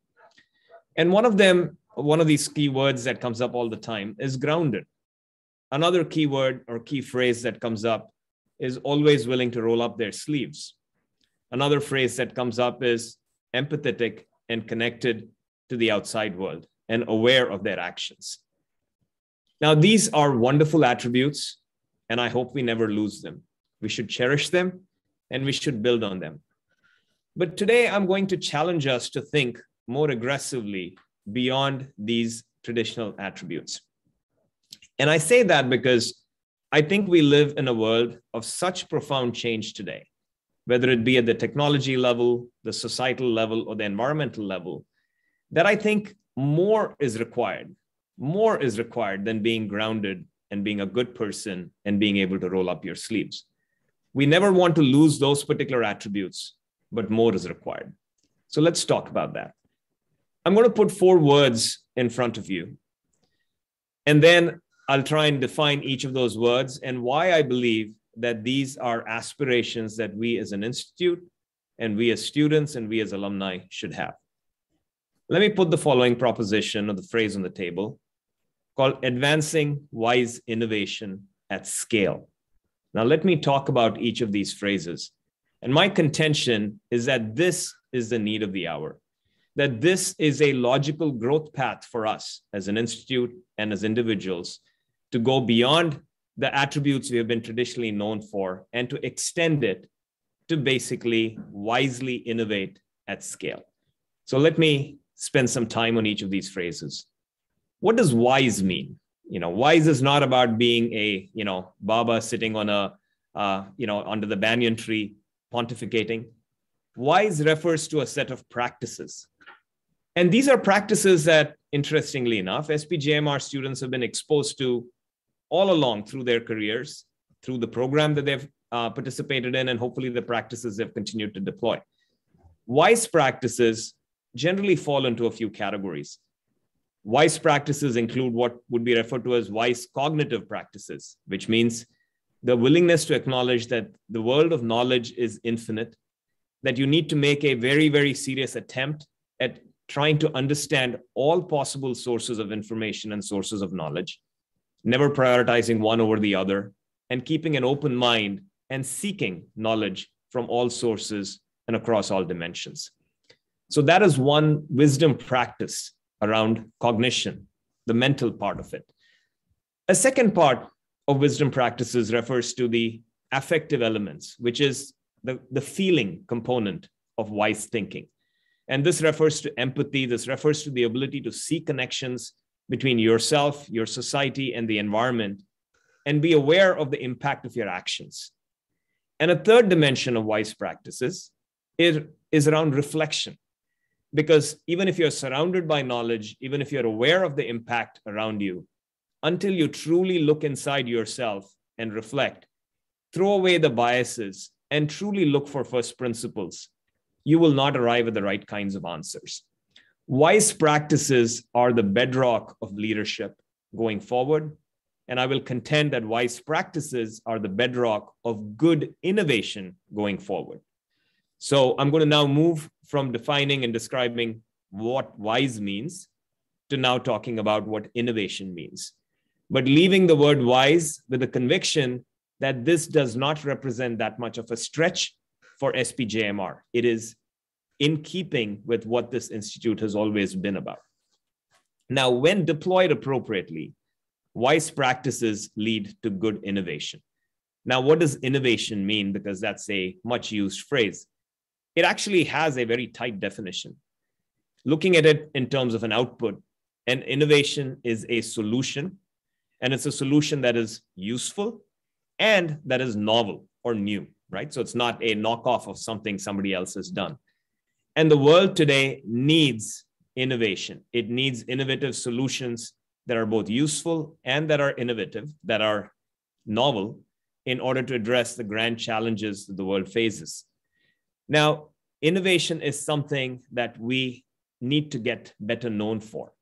And one of them, one of these key words that comes up all the time is grounded. Another key word or key phrase that comes up is always willing to roll up their sleeves. Another phrase that comes up is empathetic and connected to the outside world and aware of their actions. Now, these are wonderful attributes, and I hope we never lose them. We should cherish them and we should build on them. But today, I'm going to challenge us to think more aggressively beyond these traditional attributes. And I say that because I think we live in a world of such profound change today, whether it be at the technology level, the societal level, or the environmental level, that I think more is required. More is required than being grounded and being a good person and being able to roll up your sleeves. We never want to lose those particular attributes, but more is required. So let's talk about that. I'm going to put four words in front of you. And then I'll try and define each of those words and why I believe that these are aspirations that we as an institute and we as students and we as alumni should have. Let me put the following proposition or the phrase on the table called advancing wise innovation at scale. Now, let me talk about each of these phrases. And my contention is that this is the need of the hour, that this is a logical growth path for us as an institute and as individuals to go beyond the attributes we have been traditionally known for and to extend it to basically wisely innovate at scale. So let me spend some time on each of these phrases. What does wise mean? You know, wise is not about being a, you know, Baba sitting on a, uh, you know, under the banyan tree pontificating. Wise refers to a set of practices. And these are practices that, interestingly enough, SPJIMR students have been exposed to all along through their careers through the program that they've uh, participated in and hopefully the practices they've continued to deploy. Wise practices generally fall into a few categories. Wise practices include what would be referred to as wise cognitive practices, which means the willingness to acknowledge that the world of knowledge is infinite, that you need to make a very, very serious attempt at trying to understand all possible sources of information and sources of knowledge, never prioritizing one over the other, and keeping an open mind and seeking knowledge from all sources and across all dimensions. So, that is one wisdom practice around cognition, the mental part of it. A second part of wisdom practices refers to the affective elements, which is the, the feeling component of wise thinking. And this refers to empathy, this refers to the ability to see connections between yourself, your society, and the environment, and be aware of the impact of your actions. And a third dimension of wise practices is, is around reflection. Because even if you're surrounded by knowledge, even if you're aware of the impact around you, until you truly look inside yourself and reflect, throw away the biases, and truly look for first principles, you will not arrive at the right kinds of answers. Wise practices are the bedrock of leadership going forward. And I will contend that wise practices are the bedrock of good innovation going forward. So I'm going to now move from defining and describing what wise means to now talking about what innovation means. But leaving the word wise with the conviction that this does not represent that much of a stretch for SPJIMR. It is in keeping with what this institute has always been about. Now, when deployed appropriately, wise practices lead to good innovation. Now, what does innovation mean? Because that's a much used phrase. It actually has a very tight definition. Looking at it in terms of an output, an innovation is a solution, and it's a solution that is useful and that is novel or new, right? So it's not a knockoff of something somebody else has done. And the world today needs innovation. It needs innovative solutions that are both useful and that are innovative, that are novel, in order to address the grand challenges that the world faces. Now, innovation is something that we need to get better known for.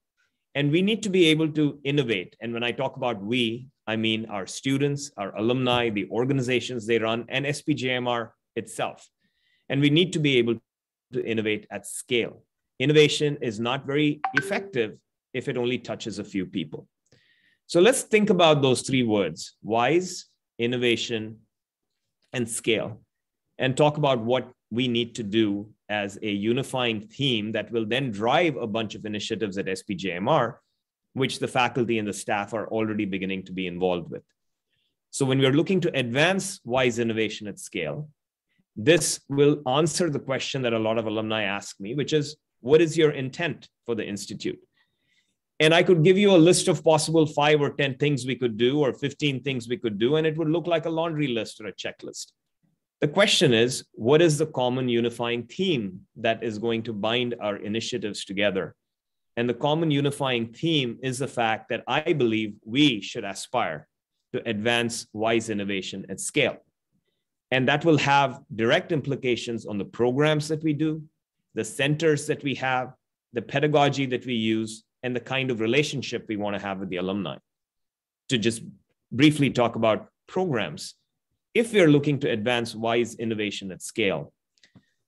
And we need to be able to innovate. And when I talk about we, I mean our students, our alumni, the organizations they run, and SPJIMR itself. And we need to be able to innovate at scale. Innovation is not very effective if it only touches a few people. So let's think about those three words wise, innovation, and scale, and talk about what we need to do as a unifying theme that will then drive a bunch of initiatives at SPJIMR, which the faculty and the staff are already beginning to be involved with. So when we're looking to advance WISE innovation at scale, this will answer the question that a lot of alumni ask me, which is, what is your intent for the Institute? And I could give you a list of possible five or 10 things we could do, or 15 things we could do, and it would look like a laundry list or a checklist. The question is, what is the common unifying theme that is going to bind our initiatives together? And the common unifying theme is the fact that I believe we should aspire to advance wise innovation at scale. And that will have direct implications on the programs that we do, the centers that we have, the pedagogy that we use, and the kind of relationship we want to have with the alumni. To just briefly talk about programs, if we're looking to advance wise innovation at scale,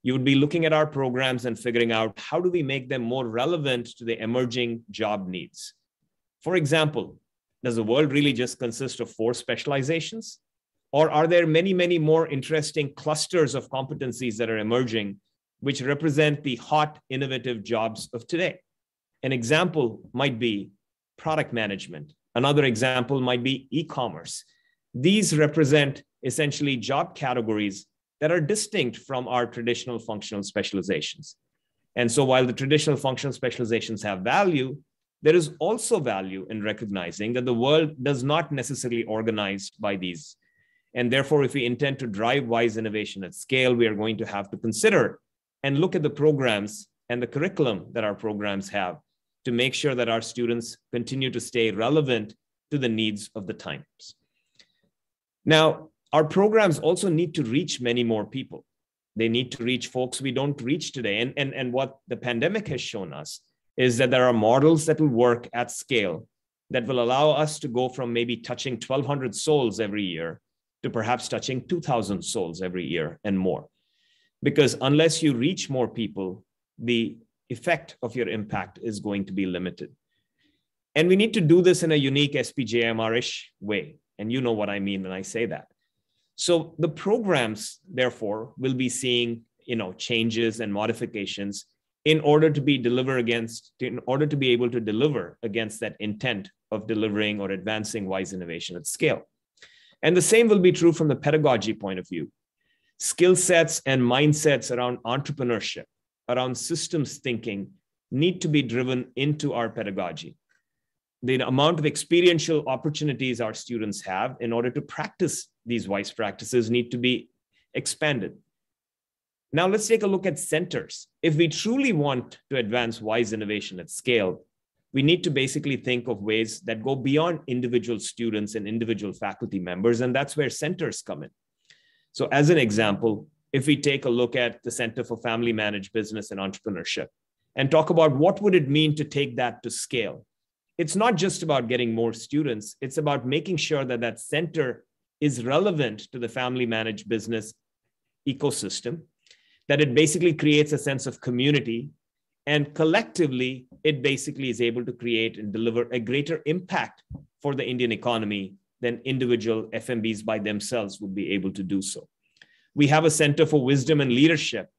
you would be looking at our programs and figuring out how do we make them more relevant to the emerging job needs. For example, does the world really just consist of four specializations? Or are there many, many more interesting clusters of competencies that are emerging, which represent the hot, innovative jobs of today? An example might be product management. Another example might be e commerce. These represent essentially job categories that are distinct from our traditional functional specializations. And so while the traditional functional specializations have value, there is also value in recognizing that the world does not necessarily organize by these. And therefore, if we intend to drive wise innovation at scale, we are going to have to consider and look at the programs and the curriculum that our programs have to make sure that our students continue to stay relevant to the needs of the times. Now, our programs also need to reach many more people. They need to reach folks we don't reach today. And, and, and what the pandemic has shown us is that there are models that will work at scale that will allow us to go from maybe touching 1,200 souls every year to perhaps touching 2,000 souls every year and more. Because unless you reach more people, the effect of your impact is going to be limited. And we need to do this in a unique SPJIMR-ish way. And you know what I mean when I say that. So the programs, therefore, will be seeing you know, changes and modifications in order to be deliver against, in order to be able to deliver against that intent of delivering or advancing wise innovation at scale. And the same will be true from the pedagogy point of view. Skill sets and mindsets around entrepreneurship, around systems thinking need to be driven into our pedagogy. The amount of experiential opportunities our students have in order to practice these wise practices need to be expanded. Now let's take a look at centers. If we truly want to advance wise innovation at scale, we need to basically think of ways that go beyond individual students and individual faculty members, and that's where centers come in. So as an example, if we take a look at the Center for Family Managed Business and Entrepreneurship and talk about what would it mean to take that to scale, it's not just about getting more students, it's about making sure that that center is relevant to the family managed business ecosystem, that it basically creates a sense of community and collectively, it basically is able to create and deliver a greater impact for the Indian economy than individual FMBs by themselves would be able to do so. We have a Center for Wisdom and Leadership,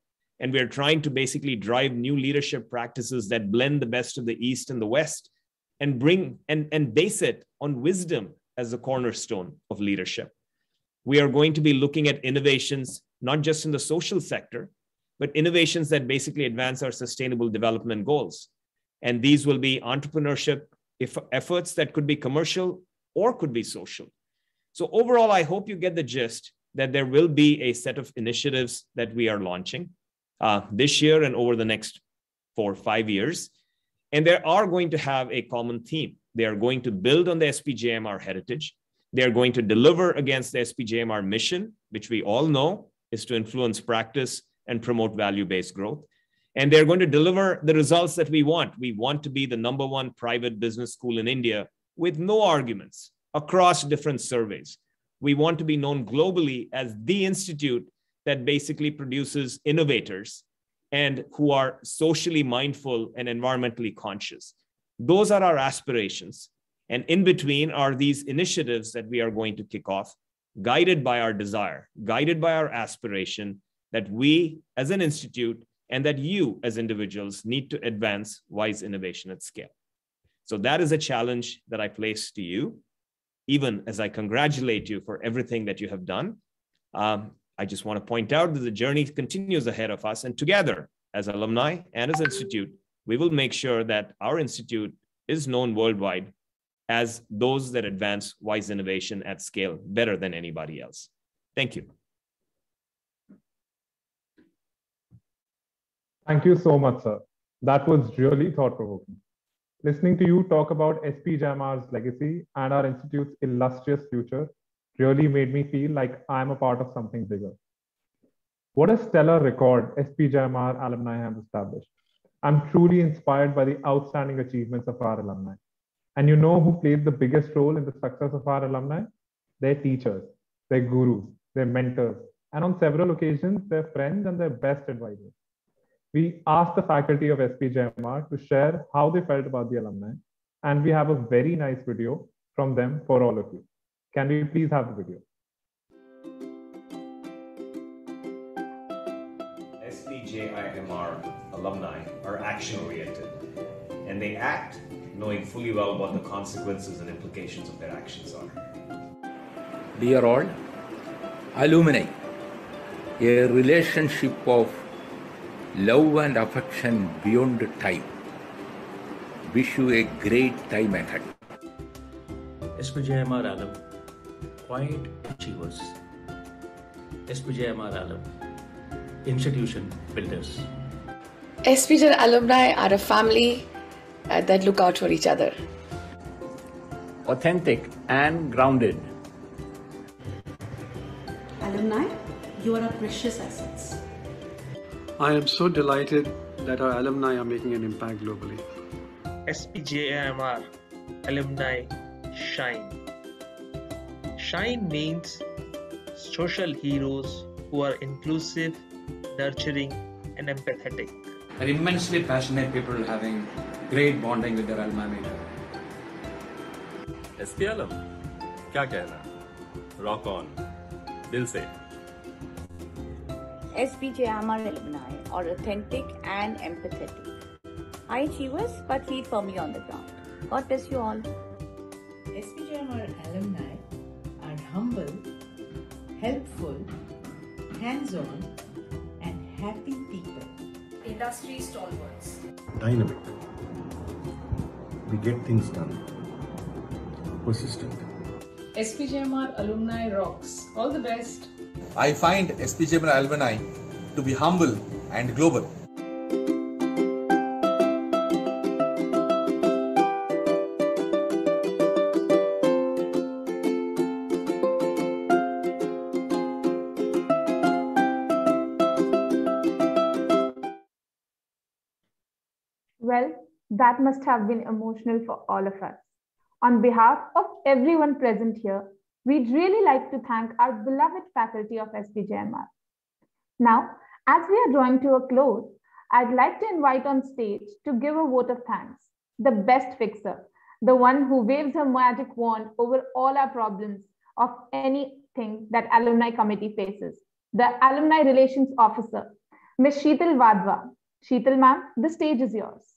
and we're trying to basically drive new leadership practices that blend the best of the East and the West and bring and, and base it on wisdom as the cornerstone of leadership. We are going to be looking at innovations, not just in the social sector, but innovations that basically advance our sustainable development goals. And these will be entrepreneurship efforts that could be commercial or could be social. So, overall, I hope you get the gist that there will be a set of initiatives that we are launching uh, this year and over the next four or five years. And they are going to have a common theme. They are going to build on the SPJIMR heritage. They are going to deliver against the SPJIMR mission, which we all know is to influence practice and promote value based growth. And they're going to deliver the results that we want. We want to be the number one private business school in India with no arguments across different surveys. We want to be known globally as the institute that basically produces innovators and who are socially mindful and environmentally conscious. Those are our aspirations. And in between are these initiatives that we are going to kick off, guided by our desire, guided by our aspiration that we as an institute and that you as individuals need to advance wise innovation at scale. So that is a challenge that I place to you, even as I congratulate you for everything that you have done. Um, I just want to point out that the journey continues ahead of us, and together, as alumni and as institute, we will make sure that our institute is known worldwide as those that advance wise innovation at scale better than anybody else. Thank you. Thank you so much, sir. That was really thought provoking. Listening to you talk about SPJIMR's legacy and our institute's illustrious future really made me feel like I'm a part of something bigger. What a stellar record SPJIMR alumni have established. I'm truly inspired by the outstanding achievements of our alumni. And you know who played the biggest role in the success of our alumni? Their teachers, their gurus, their mentors, and on several occasions, their friends and their best advisors we asked the faculty of SPJIMR to share how they felt about the alumni. And we have a very nice video from them for all of you. Can we please have the video? SPJIMR alumni are action oriented and they act knowing fully well what the consequences and implications of their actions are. Dear all, alumni, a relationship of love and affection beyond time. Wish you a great time ahead. SPJMR Alum, quiet achievers. SPJMR Alum, institution builders. SPJ alumni are a family uh, that look out for each other. Authentic and grounded. Alumni, you are our precious assets. I am so delighted that our alumni are making an impact globally. SPJIMR alumni shine. Shine means social heroes who are inclusive, nurturing, and empathetic Are immensely passionate people having great bonding with their alma mater. SP आलम क्या कहना rock on दिल से SPJMR alumni are authentic and empathetic. High achievers, but feet firmly on the ground. God bless you all. SPJMR alumni are humble, helpful, hands-on, and happy people. Industry stalwarts. dynamic. We get things done. Persistent. SPJMR alumni rocks. All the best. I find SPJMR alumni to be humble and global. That must have been emotional for all of us. On behalf of everyone present here, we'd really like to thank our beloved faculty of SPJMR. Now, as we are drawing to a close, I'd like to invite on stage to give a vote of thanks, the best fixer, the one who waves her magic wand over all our problems of anything that alumni committee faces, the alumni relations officer, Ms. Sheetal Vadva. Sheetal ma'am, the stage is yours.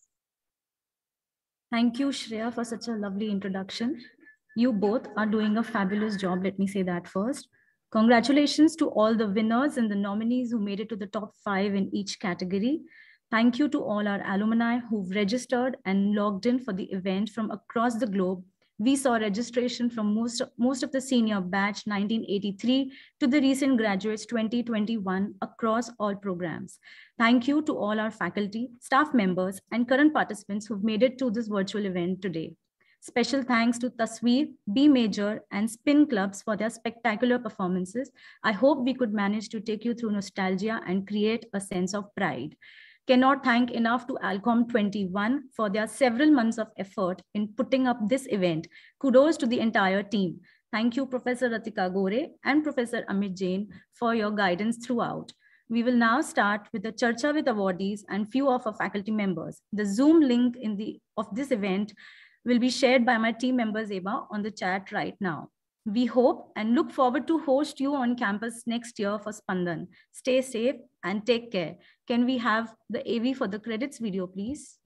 Thank you, Shreya, for such a lovely introduction. You both are doing a fabulous job. Let me say that first. Congratulations to all the winners and the nominees who made it to the top five in each category. Thank you to all our alumni who've registered and logged in for the event from across the globe. We saw registration from most, most of the senior batch 1983 to the recent graduates 2021 across all programs. Thank you to all our faculty, staff members, and current participants who've made it to this virtual event today. Special thanks to Tasweer, B Major, and Spin Clubs for their spectacular performances. I hope we could manage to take you through nostalgia and create a sense of pride. Cannot thank enough to Alcom 21 for their several months of effort in putting up this event. Kudos to the entire team. Thank you, Professor Ratika Gore and Professor Amit Jain for your guidance throughout. We will now start with the Charcha with awardees and few of our faculty members. The Zoom link in the of this event will be shared by my team members Eba on the chat right now. We hope and look forward to host you on campus next year for Spandan. Stay safe and take care. Can we have the AV for the credits video, please?